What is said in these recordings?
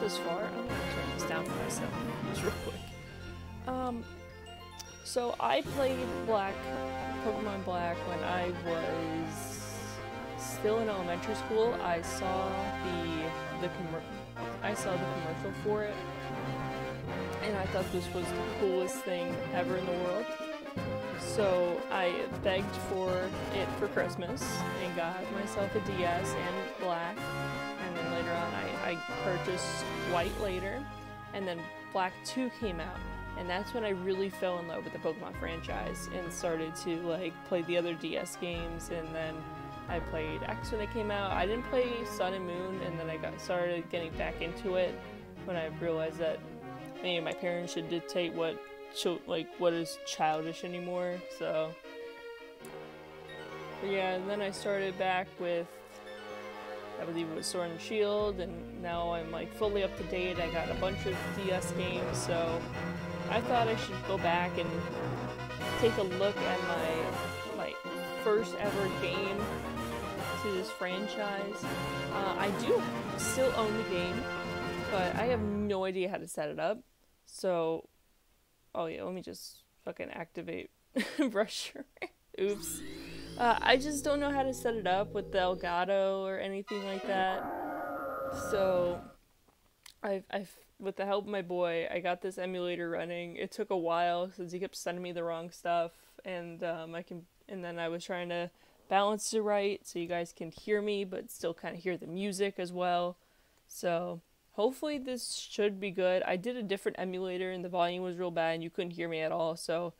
This far. I'm gonna turn this down for myself just real quick. Um, so I played Black, Pokemon Black when I was still in elementary school. I saw the the I saw the commercial for it, and I thought this was the coolest thing ever in the world. So I begged for it for Christmas and got myself a DS and Black, and then later on I, purchased White later, and then Black 2 came out, and that's when I really fell in love with the Pokemon franchise and started to like play the other DS games, and then I played X when they came out. I didn't play Sun and Moon, and then I got started getting back into it when I realized that maybe my parents should dictate what like what is childish anymore. So but yeah, and then I started back with I believe it was Sword and Shield, and now I'm like fully up to date. I got a bunch of DS games, so I thought I should go back and take a look at my my first ever game to this franchise. Uh, I do still own the game, but I have no idea how to set it up. So, oh yeah, let me just fucking activate Brusher. Oops. Uh, I just don't know how to set it up with the Elgato or anything like that. So, I've, I've, with the help of my boy, I got this emulator running. It took a while since he kept sending me the wrong stuff, and um, I can, and then I was trying to balance it right so you guys can hear me, but still kind of hear the music as well. So, hopefully this should be good. I did a different emulator and the volume was real bad and you couldn't hear me at all. So,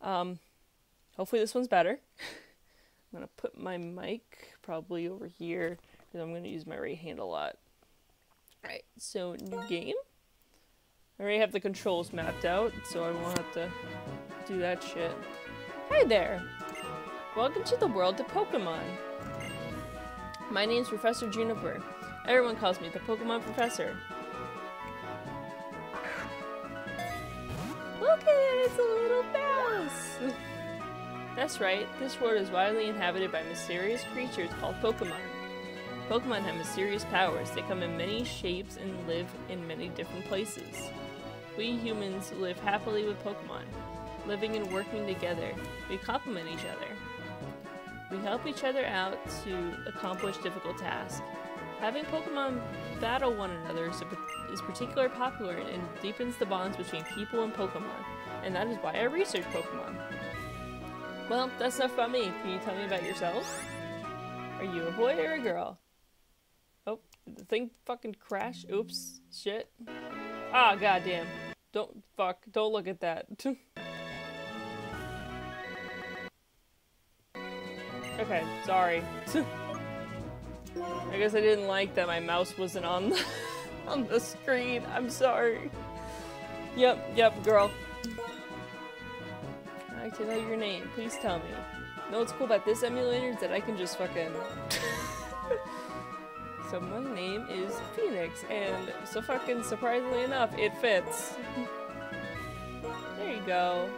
um, hopefully this one's better. I'm gonna put my mic probably over here because I'm gonna use my right hand a lot. Alright, so new game. I already have the controls mapped out, so I won't have to do that shit. Hey there! Welcome to the world of Pokemon. My name's Professor Juniper. Everyone calls me the Pokemon Professor. Look at it, it's a little mouse! That's right, this world is widely inhabited by mysterious creatures called Pokemon. Pokemon have mysterious powers. They come in many shapes and live in many different places. We humans live happily with Pokemon, living and working together. We complement each other. We help each other out to accomplish difficult tasks. Having Pokemon battle one another is, particularly popular and deepens the bonds between people and Pokemon, and that is why I research Pokemon. Well, that's enough about me. Can you tell me about yourself? Are you a boy or a girl? Oh, the thing fucking crash? Oops. Shit. Ah, goddamn. Don't fuck. Don't look at that. okay, sorry. I guess I didn't like that my mouse wasn't on the, on the screen. I'm sorry. Yep, yep, girl. I to know your name. Please tell me. Know what's cool about this emulator is that I can just fucking... so my name is Phoenix, and so fucking surprisingly enough, it fits. there you go.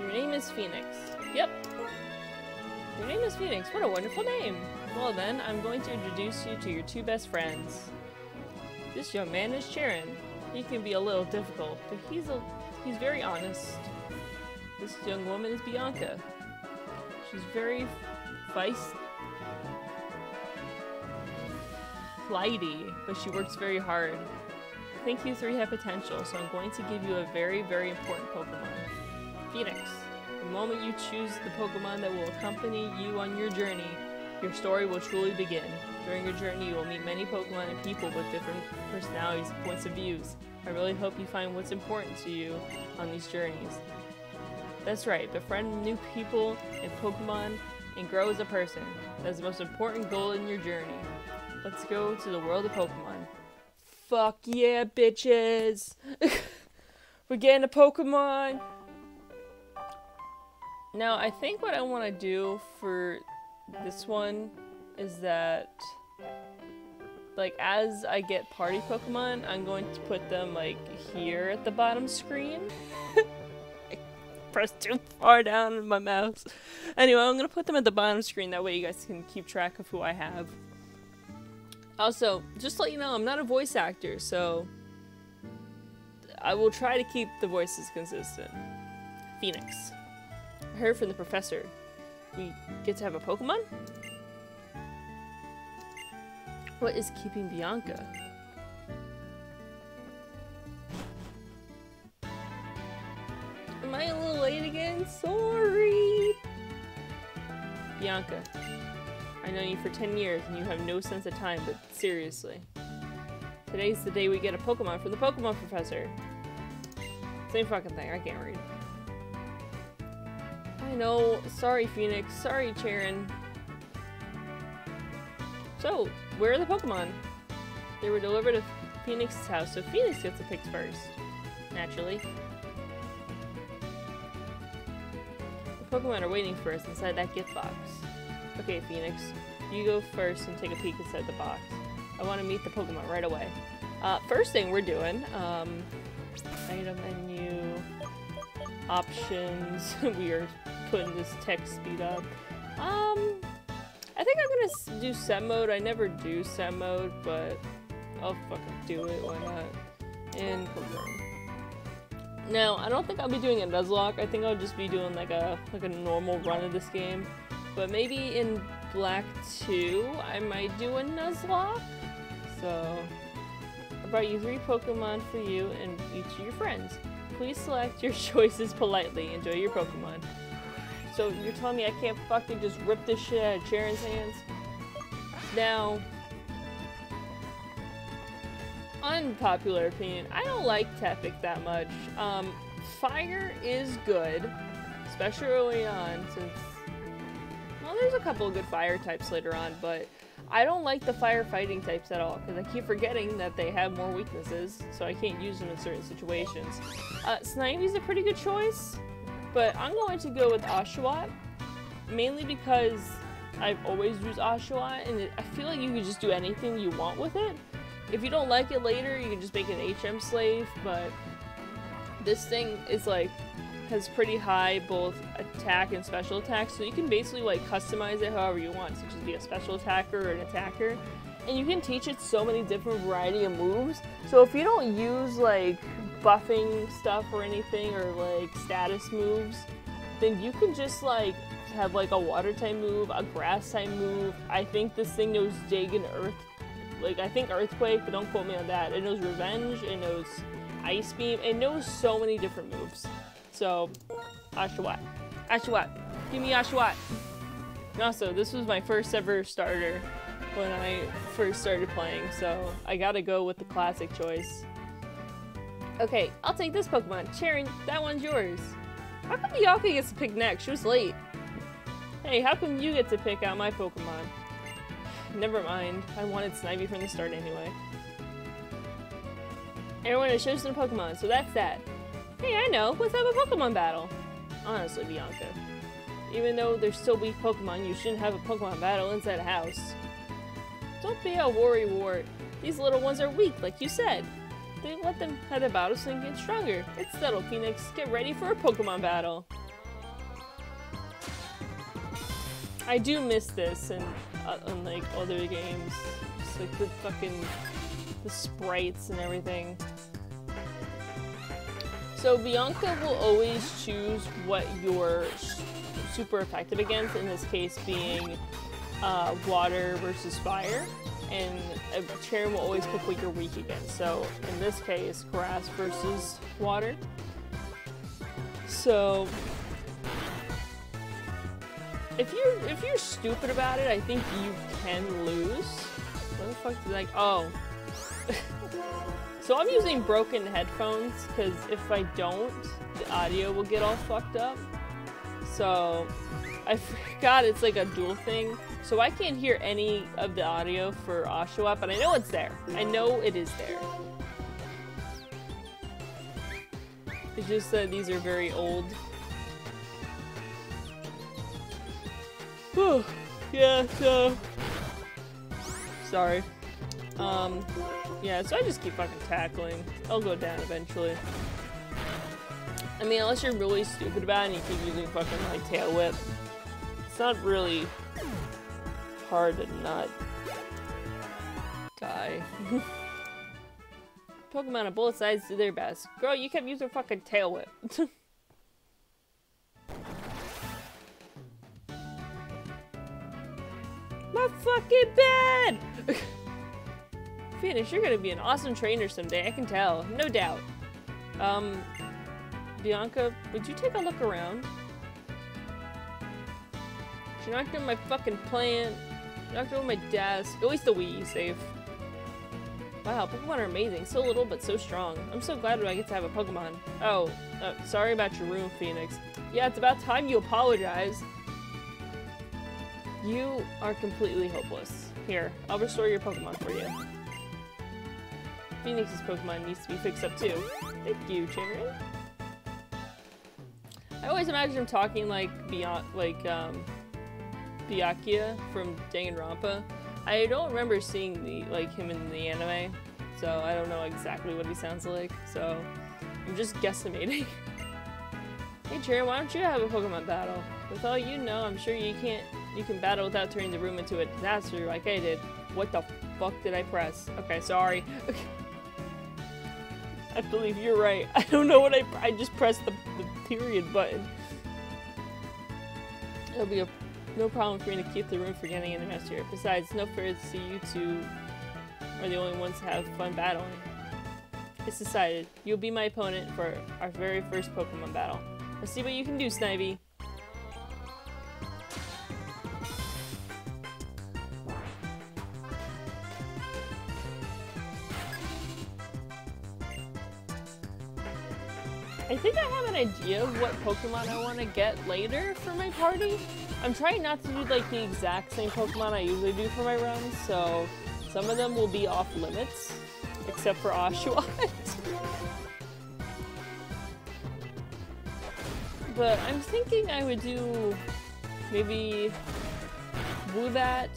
Your name is Phoenix. Yep. Your name is Phoenix. What a wonderful name. Well then, I'm going to introduce you to your two best friends. This young man is Cheren. He can be a little difficult, but he's a he's very honest. This young woman is Bianca. She's very feist flighty, but she works very hard. I think you three have potential, so I'm going to give you a very, very important Pokemon. Phoenix. The moment you choose the Pokemon that will accompany you on your journey, your story will truly begin. During your journey, you will meet many Pokemon and people with different personalities and points of views. I really hope you find what's important to you on these journeys. That's right, befriend new people and Pokemon and grow as a person. That's the most important goal in your journey. Let's go to the world of Pokemon. Fuck yeah, bitches! We're getting a Pokemon! Now, I think what I want to do for this one is that, like, as I get party Pokemon, I'm going to put them, like, here at the bottom screen. I pressed too far down in my mouse. Anyway, I'm gonna put them at the bottom screen. That way you guys can keep track of who I have. Also, just to let you know, I'm not a voice actor, so I will try to keep the voices consistent. Phoenix. I heard from the professor. We get to have a Pokemon? What is keeping Bianca? Am I a little late again? Sorry! Bianca, I know you for 10 years and you have no sense of time, but seriously. Today's the day we get a Pokemon from the Pokemon Professor. Same fucking thing, I can't read. I know, sorry Phoenix, sorry Cheren. So, where are the Pokemon? They were delivered to Phoenix's house, so Phoenix gets the picks first. Naturally. The Pokemon are waiting for us inside that gift box. Okay, Phoenix. You go first and take a peek inside the box. I want to meet the Pokemon right away. Uh, first thing we're doing, um, item menu, options, we are putting this text speed up. Um, I think I'm gonna do set mode. I never do set mode, but I'll fucking do it, why not? And confirm. Now, I don't think I'll be doing a Nuzlocke. I think I'll just be doing like a like a normal run of this game. But maybe in Black 2, I might do a Nuzlocke. So, I brought you three Pokemon for you and each of your friends. Please select your choices politely. Enjoy your Pokemon. So, you're telling me I can't fucking just rip this shit out of Cheren's hands? Now, unpopular opinion, I don't like Tepig that much. Um, fire is good, especially early on, since well, there's a couple of good fire types later on, but I don't like the firefighting types at all, because I keep forgetting that they have more weaknesses, so I can't use them in certain situations. Uh, Snivy's a pretty good choice, but I'm going to go with Oshawott, mainly because I've always used Oshawott, and it, I feel like you can just do anything you want with it. If you don't like it later, you can just make an HM slave, but this thing is like has pretty high both attack and special attack, so you can basically like customize it however you want, such as be a special attacker or an attacker. And you can teach it so many different variety of moves. So if you don't use like buffing stuff or anything or like status moves, then you can just like have like a water type move, a grass type move. I think this thing knows dig and earth. Like I think earthquake, but don't quote me on that. It knows revenge, it knows ice beam, it knows so many different moves. So, Oshawott. Oshawott. Give me Oshawott. also, this was my first ever starter when I first started playing, so I gotta go with the classic choice. Okay, I'll take this Pokemon. Cheren, that one's yours. How come Bianca gets to pick next? She was late. Hey, how come you get to pick out my Pokemon? Never mind. I wanted Snivy from the start anyway. Everyone has chosen a Pokemon, so that's that. Hey, I know. Let's have a Pokemon battle. Honestly, Bianca. Even though they're still weak Pokemon, you shouldn't have a Pokemon battle inside a house. Don't be a worry wart. These little ones are weak, like you said. They let them have a battle so they get stronger. It's settled, Phoenix. Get ready for a Pokemon battle. I do miss this and uh, unlike other games. Just like the fucking the sprites and everything. So Bianca will always choose what you're super effective against, in this case being uh, water versus fire, and a chair will always pick what you're weak against. So in this case, grass versus water. So if you're if you're stupid about it, I think you can lose. What the fuck did like oh So I'm using broken headphones because if I don't, the audio will get all fucked up. So I forgot it's like a dual thing. So I can't hear any of the audio for Oshawott, but I know it's there. I know it is there. It's just that these are very old. Whew. Yeah, so... Sorry. Um, yeah, so I just keep fucking tackling. I'll go down eventually. I mean, unless you're really stupid about it and you keep using fucking like tail whip, not really hard to not die. Pokemon on both sides do their best. Girl, you kept using fucking tail whip. My fucking bed! Phoenix, you're gonna be an awesome trainer someday, I can tell. No doubt. Um, Bianca, would you take a look around? She knocked over my fucking plant. Knocked over my desk. At least the Wii safe. Wow, Pokemon are amazing. So little, but so strong. I'm so glad that I get to have a Pokemon. Oh, uh, sorry about your room, Phoenix. Yeah, it's about time you apologize. You are completely hopeless. Here, I'll restore your Pokemon for you. Phoenix's Pokemon needs to be fixed up too. Thank you, Chingrin. I always imagine him talking like beyond, like um, Byakuya from Danganronpa. I don't remember seeing the like him in the anime, so I don't know exactly what he sounds like. So I'm just guesstimating. hey, Cherry, why don't you have a Pokemon battle? With all you know, I'm sure you can't you can battle without turning the room into a disaster like I did. What the fuck did I press? Okay, sorry. I believe you're right. I don't know what I- I just pressed the, the period button. It'll be a no problem for me to keep the room for getting in the mess here. Besides, no fair to see you two are the only ones to have fun battling. It's decided. You'll be my opponent for our very first Pokemon battle. Let's see what you can do, Snivy. I think I have an idea of what Pokemon I want to get later for my party. I'm trying not to do like the exact same Pokemon I usually do for my runs, so some of them will be off limits, except for Oshawott. but I'm thinking I would do maybe Woobat,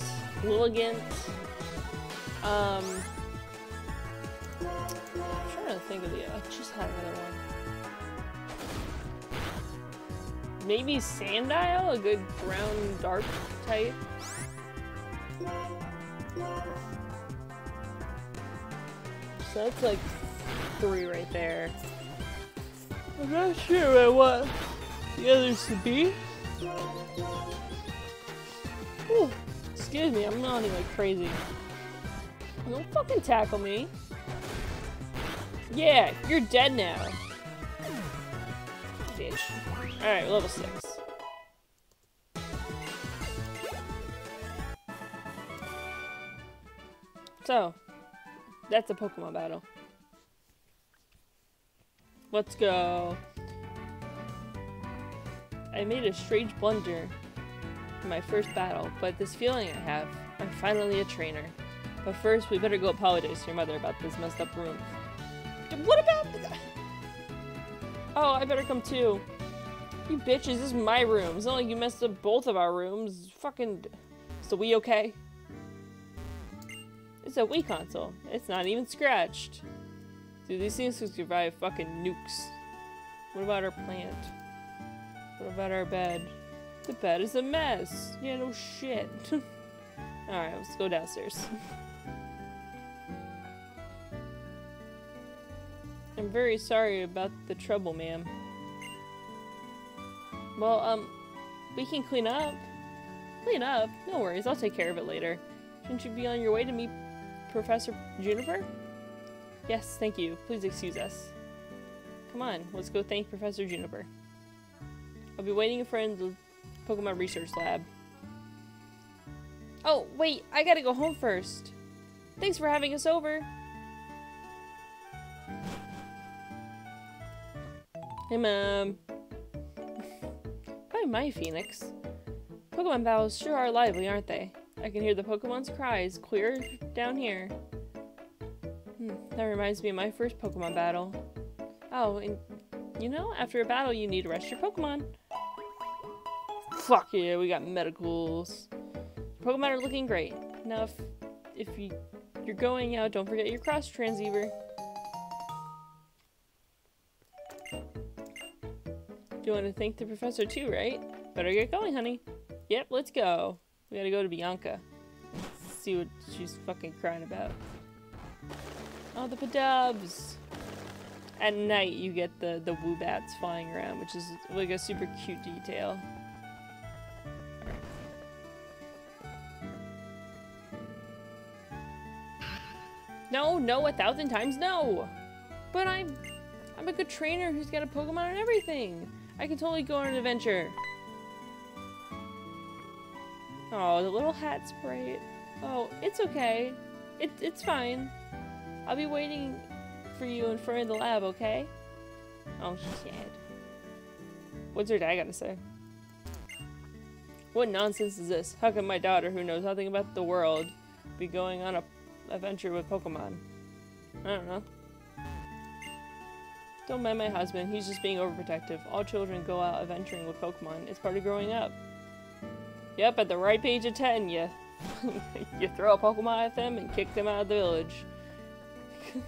Lilligant, um, I'm trying to think of the, I just had another one. Maybe Sandile, a good ground dark type. So that's like three right there. I'm not sure what the others to be. Ooh, excuse me, I'm yawning like crazy. Don't fucking tackle me. Yeah, you're dead now. Alright, level 6. So, that's a Pokemon battle. Let's go. I made a strange blunder in my first battle, but this feeling I have, I'm finally a trainer. But first, we better go apologize to your mother about this messed up room. What about... Oh, I better come too. You bitches, this is my room. It's not like you messed up both of our rooms. Fucking... So we okay? It's a Wii console. It's not even scratched. Dude, these things could survive fucking nukes. What about our plant? What about our bed? The bed is a mess. Yeah, no shit. Alright, let's go downstairs. I'm very sorry about the trouble, ma'am. Well, um, we can clean up. Clean up? No worries, I'll take care of it later. Shouldn't you be on your way to meet Professor Juniper? Yes, thank you. Please excuse us. Come on, let's go thank Professor Juniper. I'll be waiting friend in the Pokemon Research Lab. Oh, wait, I gotta go home first. Thanks for having us over. Hey, Mom. By my Phoenix. Pokemon battles sure are lively, aren't they? I can hear the Pokemon's cries clear down here. Hmm, that reminds me of my first Pokemon battle. Oh, and you know, after a battle you need to rest your Pokemon. Fuck yeah, we got medicals. Pokemon are looking great. Now, if, if you, you're going out, don't forget your cross transceiver. You want to thank the professor too, right? Better get going, honey. Yep, let's go. We gotta go to Bianca. See what she's fucking crying about. Oh, the Padubs! At night, you get the, the Woobats flying around, which is like a super cute detail. No, no, a thousand times no! But I'm I'm a good trainer who's got a Pokemon and everything. I can totally go on an adventure. Oh, the little hat sprite. Oh, it's okay. It, it's fine. I'll be waiting for you in front of the lab, okay? Oh, shit. What's her dad gotta say? What nonsense is this? How can my daughter, who knows nothing about the world, be going on a adventure with Pokemon? I don't know. Don't mind my husband, he's just being overprotective. All children go out adventuring with Pokemon. It's part of growing up. Yep, at the ripe age of 10, you, you throw a Pokemon at them and kick them out of the village.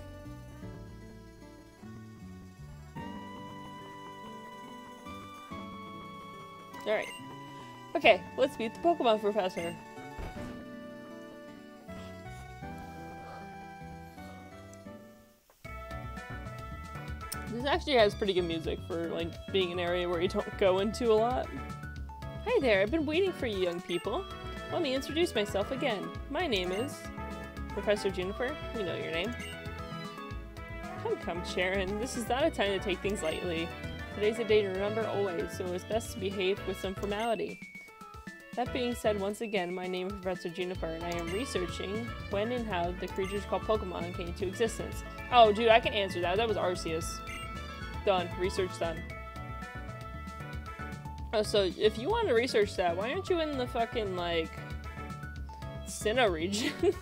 Alright. Okay, let's meet the Pokemon Professor. Actually has pretty good music for like being an area where you don't go into a lot. Hi there, I've been waiting for you young people. Let me introduce myself again. My name is Professor Juniper. We know your name. Come, come, Cheren. This is not a time to take things lightly. Today's a day to remember always, so it's best to behave with some formality. That being said, once again, my name is Professor Juniper, and I am researching when and how the creatures called Pokemon came into existence. Oh, dude, I can answer that. That was Arceus. Done. Research done. Oh, so if you want to research that, why aren't you in the fucking, like, Sinnoh region?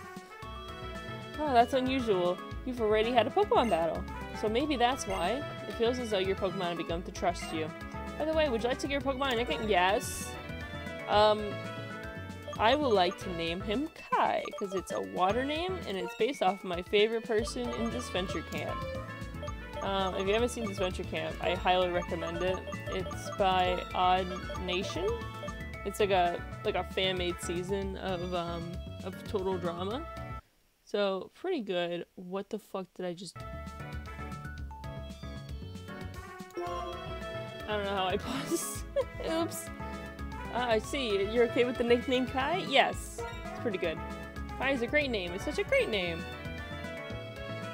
oh, that's unusual. You've already had a Pokemon battle. So maybe that's why. It feels as though your Pokemon have begun to trust you. By the way, would you like to give your Pokemon a nickname? Yes. Um, I would like to name him Kai, because it's a water name, and it's based off my favorite person in this venture camp. Um, if you haven't seen Disventure Camp, I highly recommend it. It's by Odd Nation. It's like a like a fan-made season of um, of total drama. So pretty good. What the fuck did I just? I don't know how I paused. Oops. Uh, I see. You're okay with the nickname Kai? Yes. It's pretty good. Kai is a great name. It's such a great name.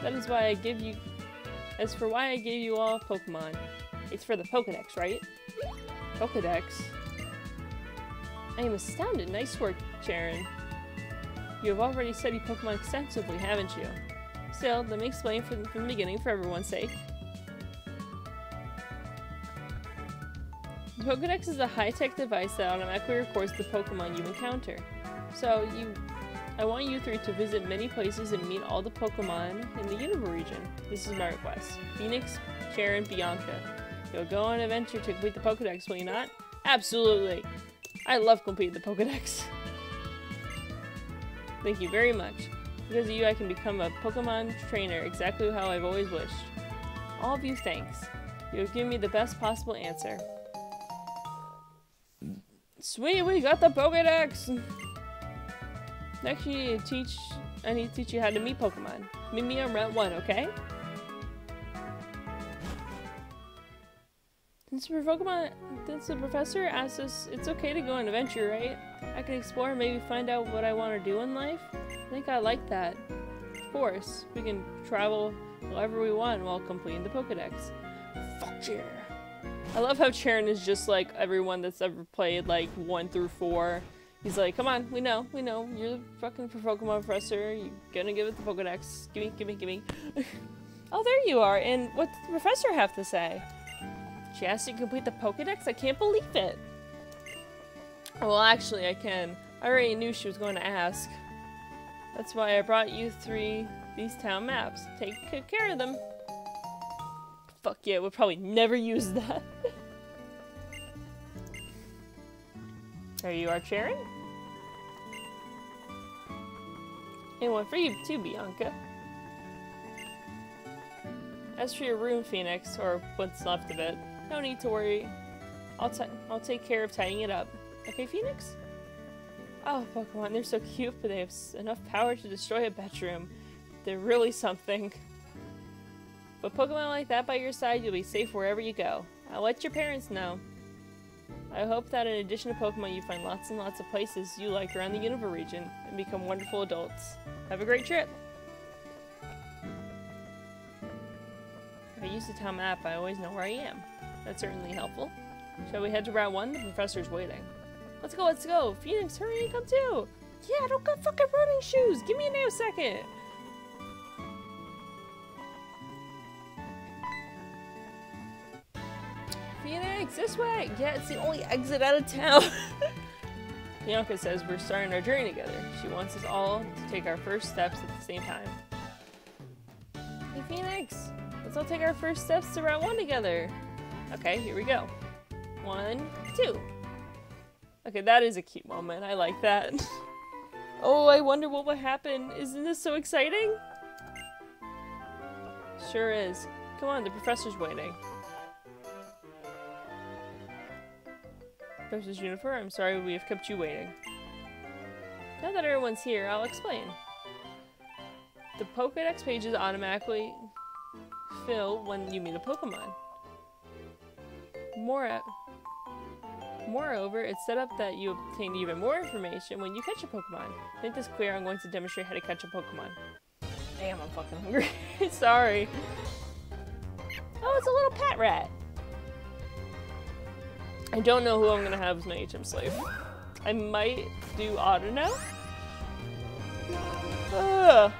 That is why I give you... As for why I gave you all Pokemon, it's for the Pokedex, right? Pokedex? I am astounded. Nice work, Cheren. You have already studied Pokemon extensively, haven't you? Still, let me explain from, from the beginning for everyone's sake. The Pokedex is a high-tech device that automatically records the Pokemon you encounter. So, you, I want you three to visit many places and meet all the Pokemon in the Unova region. This is my request. Phoenix, Cheren, Bianca. You'll go on an adventure to complete the Pokedex, will you not? Absolutely! I love completing the Pokedex. Thank you very much. Because of you, I can become a Pokemon trainer exactly how I've always wished. All of you, thanks. You have given me the best possible answer. Sweet, we got the Pokedex! Next you need to teach I need to teach you how to meet Pokemon. Meet me on Route 1, okay? Since Pokemon since the professor asked us it's okay to go on an adventure, right? I can explore and maybe find out what I want to do in life. I think I like that. Of course, we can travel wherever we want while completing the Pokedex. Fuck yeah! I love how Cheren is just like everyone that's ever played like 1 through 4. He's like, come on, we know, we know, you're the fucking Pokemon professor, you're gonna give it the Pokedex, gimme, gimme, gimme. oh, there you are, and what did the professor have to say? She asked you to complete the Pokedex? I can't believe it! Well, actually, I can. I already knew she was going to ask. That's why I brought you three these town maps. Take good care of them. Fuck yeah, we'll probably never use that. there you are, Cheren. And one for you too, Bianca. As for your room, Phoenix, or what's left of it, no need to worry. I'll, I'll take care of tying it up. Okay, Phoenix? Oh, Pokemon, they're so cute, but they have enough power to destroy a bedroom. They're really something. But Pokemon like that by your side, you'll be safe wherever you go. I'll let your parents know. I hope that in addition to Pokemon, you find lots and lots of places you like around the Unova region and become wonderful adults. Have a great trip! If I use the town map, I always know where I am. That's certainly helpful. Shall we head to Route 1? The professor's waiting. Let's go, let's go! Phoenix, hurry and come too! Yeah, I don't got fucking running shoes! Give me a nanosecond! Phoenix, this way! Yeah, it's the only exit out of town! Bianca says we're starting our journey together. She wants us all to take our first steps at the same time. Hey Phoenix, let's all take our first steps to Route 1 together. Okay, here we go. One, two. Okay, that is a cute moment. I like that. oh, I wonder what will happen. Isn't this so exciting? Sure is. Come on, the professor's waiting. Professor Juniper, I'm sorry we have kept you waiting. Now that everyone's here, I'll explain. The Pokedex pages automatically fill when you meet a Pokemon. More Moreover, it's set up that you obtain even more information when you catch a Pokemon. To make this clear, I'm going to demonstrate how to catch a Pokemon. Damn, I'm fucking hungry. Sorry. Oh, it's a little pet rat. I don't know who I'm gonna have as my HM slave. I might do Audino. Ugh.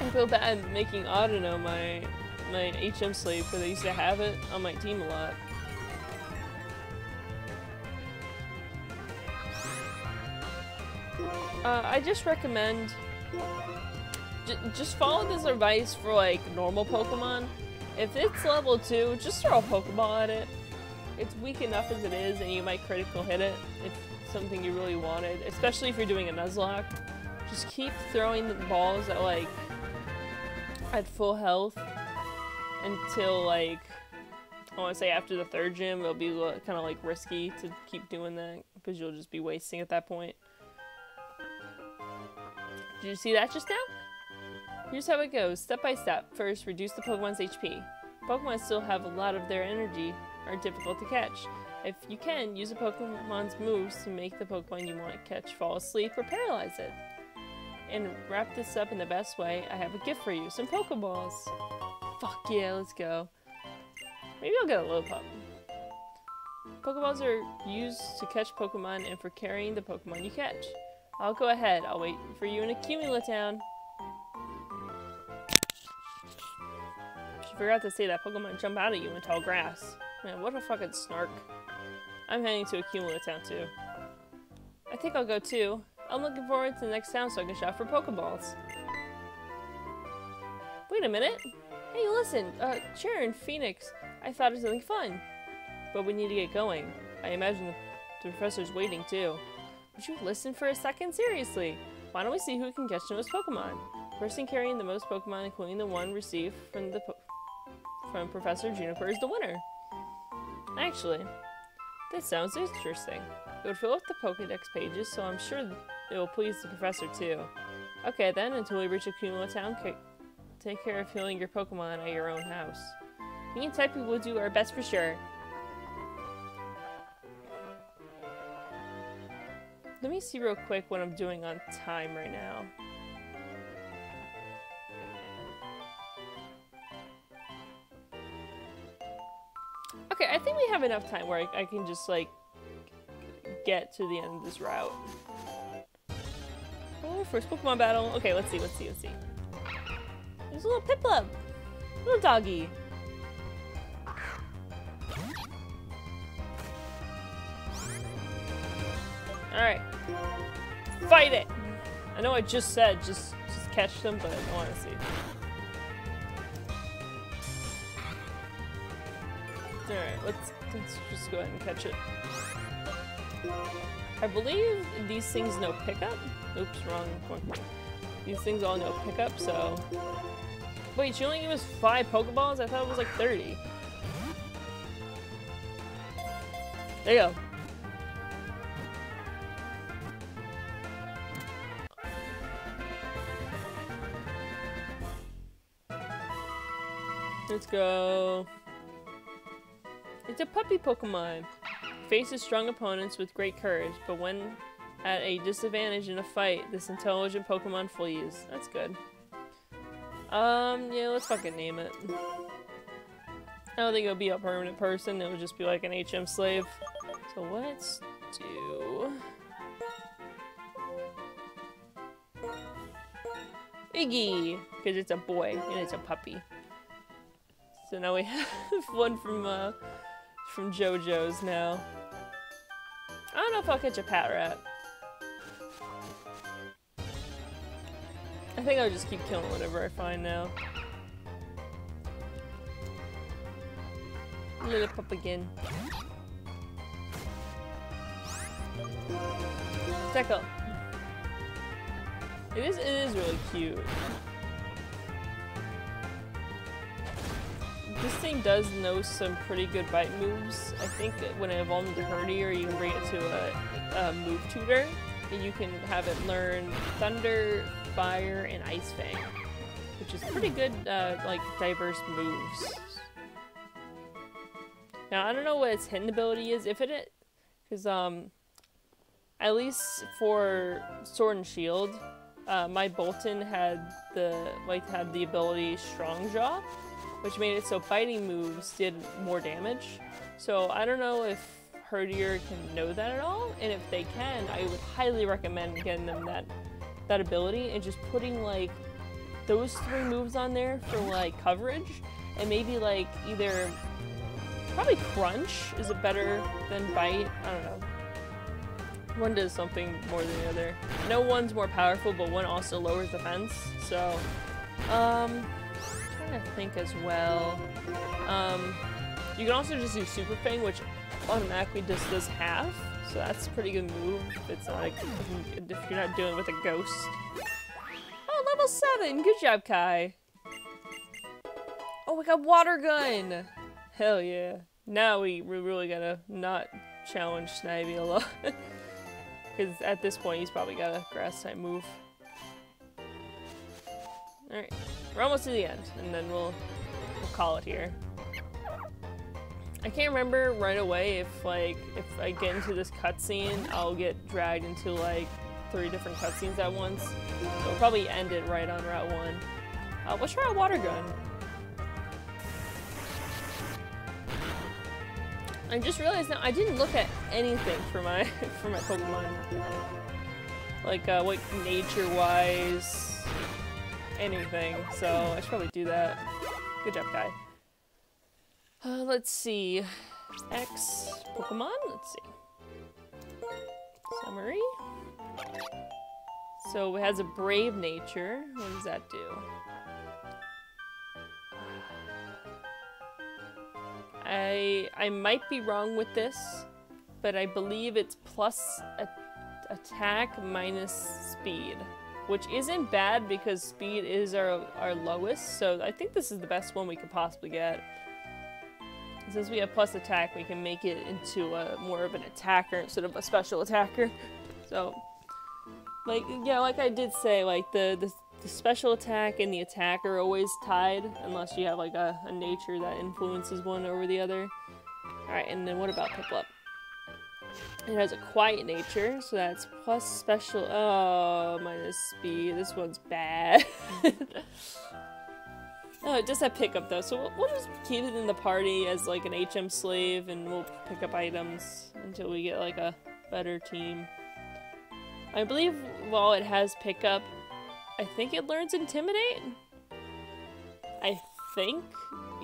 I feel bad making Audino my my HM slave because I used to have it on my team a lot. Uh, I just recommend just follow this advice for like normal Pokemon. If it's level 2, just throw a Pokeball at it. It's weak enough as it is and you might critical hit it if something you really wanted, especially if you're doing a Nuzlocke. Just keep throwing the balls at like at full health until like I want to say after the third gym, it'll be kind of like risky to keep doing that because you'll just be wasting at that point. Did you see that just now? Here's how it goes, step by step. First, reduce the Pokemon's HP. Pokemon still have a lot of their energy, are difficult to catch. If you can, use a Pokemon's moves to make the Pokemon you want to catch fall asleep or paralyze it. And wrap this up in the best way, I have a gift for you, some Pokeballs. Fuck yeah, let's go. Maybe I'll get a Lillipup. Pokeballs are used to catch Pokemon and for carrying the Pokemon you catch. I'll go ahead. I'll wait for you in Accumula Town. She forgot to say that Pokemon jump out at you in tall grass. Man, what a fucking snark. I'm heading to Accumula Town too. I think I'll go too. I'm looking forward to the next town so I can shop for Pokeballs. Wait a minute. Hey, listen, uh, Cheren, Phoenix, I thought it of something fun. But we need to get going. I imagine the, professor's waiting too. Would you listen for a second? Seriously. Why don't we see who can catch the most Pokemon? Person carrying the most Pokemon, including the one received from the from Professor Juniper, is the winner. Actually, that sounds interesting. It would fill up the Pokedex pages, so I'm sure it will please the professor too. Okay then, until we reach Accumula Town, Take care of healing your Pokemon at your own house. Me and Tepig will do our best for sure. Let me see real quick what I'm doing on time right now. Have enough time where I, I can just, like, get to the end of this route. Oh, first Pokemon battle. Okay, let's see, let's see, let's see. There's a little Piplup. Little doggy. Alright. Fight it! I know I just said just just catch them, but I want to see. Alright, let's, let's just go ahead and catch it. I believe these things know pickup. Oops, wrong one. These things all know pickup, so Wait, she only gave us five Pokeballs? I thought it was like 30. There you go. Let's go. It's a puppy Pokemon. Faces strong opponents with great courage, but when at a disadvantage in a fight, this intelligent Pokemon flees. That's good. Um, yeah, let's fucking name it. I don't think it'll be a permanent person, it'll just be like an HM slave. So let's do... Iggy! Because it's a boy, and it's a puppy. So now we have one from, uh, from JoJo's now. I don't know if I'll catch a Patrat. I think I'll just keep killing whatever I find now. Lillipup again. Deco. It is, it is really cute. This thing does know some pretty good bite moves. I think when it evolves into Herdier, you can bring it to a, a move tutor, and you can have it learn Thunder, Fire, and Ice Fang, which is pretty good, uh, like, diverse moves. Now, I don't know what its hidden ability is, if it, because, um, at least for Sword and Shield, uh, my Boltund had the, like, had the ability Strong Jaw, which made it so biting moves did more damage. So I don't know if Herdier can know that at all, and if they can, I would highly recommend getting them that that ability and just putting like those three moves on there for like coverage and maybe like either probably crunch is it better than bite i don't know one does something more than the other no one's more powerful but one also lowers defense so um to think as well um you can also just do super fang which automatically just does half so that's a pretty good move. It's like if you're not doing it with a ghost. Oh, level seven. Good job, Kai. Oh, we got water gun. Hell yeah. Now we we really gotta not challenge Snivy a lot. Because at this point, he's probably got a grass type move. Alright, we're almost to the end, and then we'll, we'll call it here. I can't remember right away if like if I get into this cutscene, I'll get dragged into like three different cutscenes at once. So we'll probably end it right on Route 1. Uh, let's try a water gun. I just realized now I didn't look at anything for my for my Pokemon. Like uh, what nature-wise, anything. So I should probably do that. Good job, Kai. Uh, let's see. X Pokemon? Let's see. Summary. So it has a brave nature. What does that do? I I might be wrong with this, but I believe it's plus attack minus speed, which isn't bad because speed is our, our lowest, so I think this is the best one we could possibly get. Since we have plus attack, we can make it into a more of an attacker instead of a special attacker. So, like, yeah, like I did say, like, the, the, the special attack and the attack are always tied, unless you have, like, a, a nature that influences one over the other. Alright, and then what about Piplup? It has a quiet nature, so that's plus special- oh, minus speed. This one's bad. Oh, it does have pickup though, so we'll, we'll, just keep it in the party as like an HM slave and we'll pick up items until we get like a better team. I believe while it has pickup, I think it learns Intimidate? I think.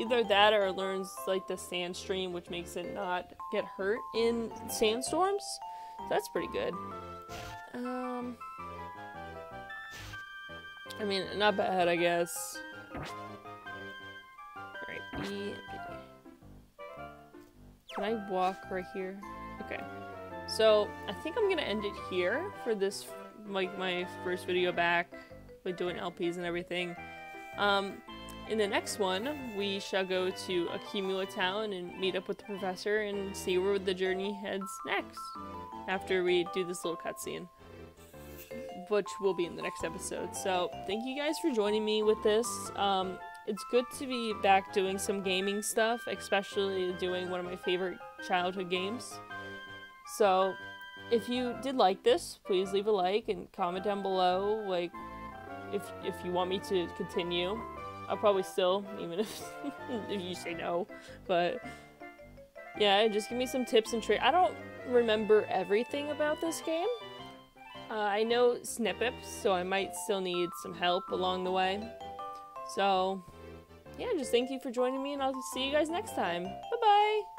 Either that or learns like the Sand Stream, which makes it not get hurt in sandstorms. So that's pretty good. Um, I mean, not bad, I guess. All right. Can I walk right here? Okay. So, I think I'm gonna end it here for this, like, my first video back with doing LPs and everything. Um, in the next one, we shall go to Accumula Town and meet up with the professor and see where the journey heads next. After we do this little cutscene, which will be in the next episode. So, thank you guys for joining me with this. Um, it's good to be back doing some gaming stuff, especially doing one of my favorite childhood games. So, if you did like this, please leave a like and comment down below, like, if, if you want me to continue. I'll probably still, even if, if you say no, but yeah, just give me some tips and tricks. I don't remember everything about this game. Uh, I know snippets, so I might still need some help along the way. So, yeah, just thank you for joining me, and I'll see you guys next time. Bye-bye!